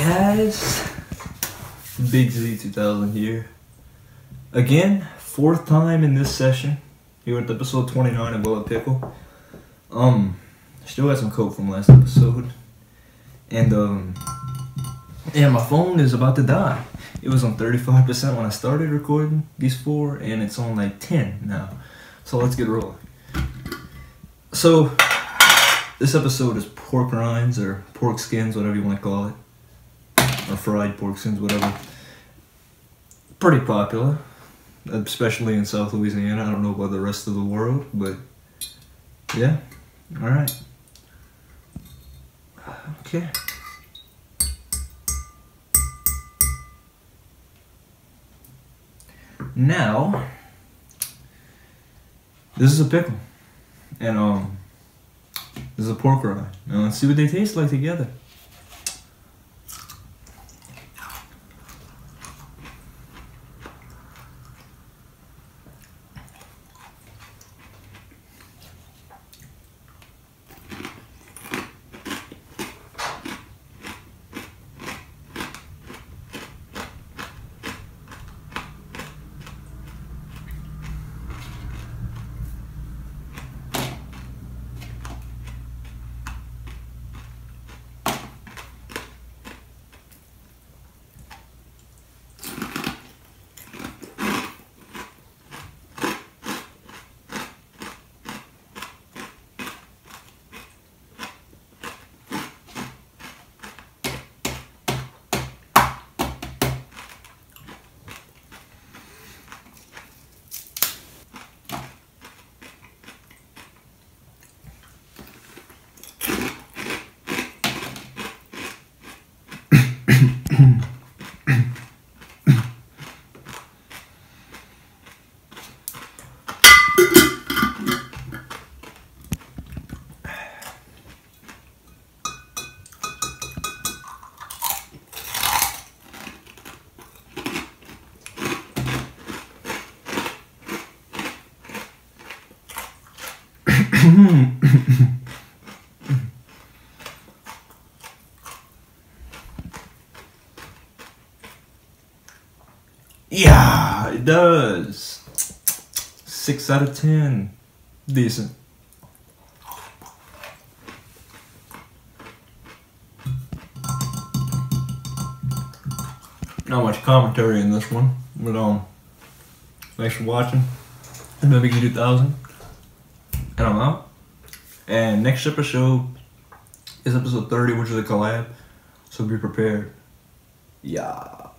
guys? Big Z 2000 here. Again, fourth time in this session. Here at episode 29 of Will it Pickle. Um, still got some coke from last episode. And, um, yeah, my phone is about to die. It was on 35% when I started recording these four, and it's on like 10 now. So let's get rolling. So, this episode is pork rinds or pork skins, whatever you want to call it, or fried pork skins, whatever. Pretty popular, especially in South Louisiana. I don't know about the rest of the world, but yeah. All right. Okay. Now, this is a pickle, and um. This is a pork rind. Now let's see what they taste like together. Yeah, it does. Six out of ten. Decent. Not much commentary in this one, but um, thanks for watching. It's been Big 2000, and I'm out. And next episode is episode 30, which is a collab. So be prepared. Yeah.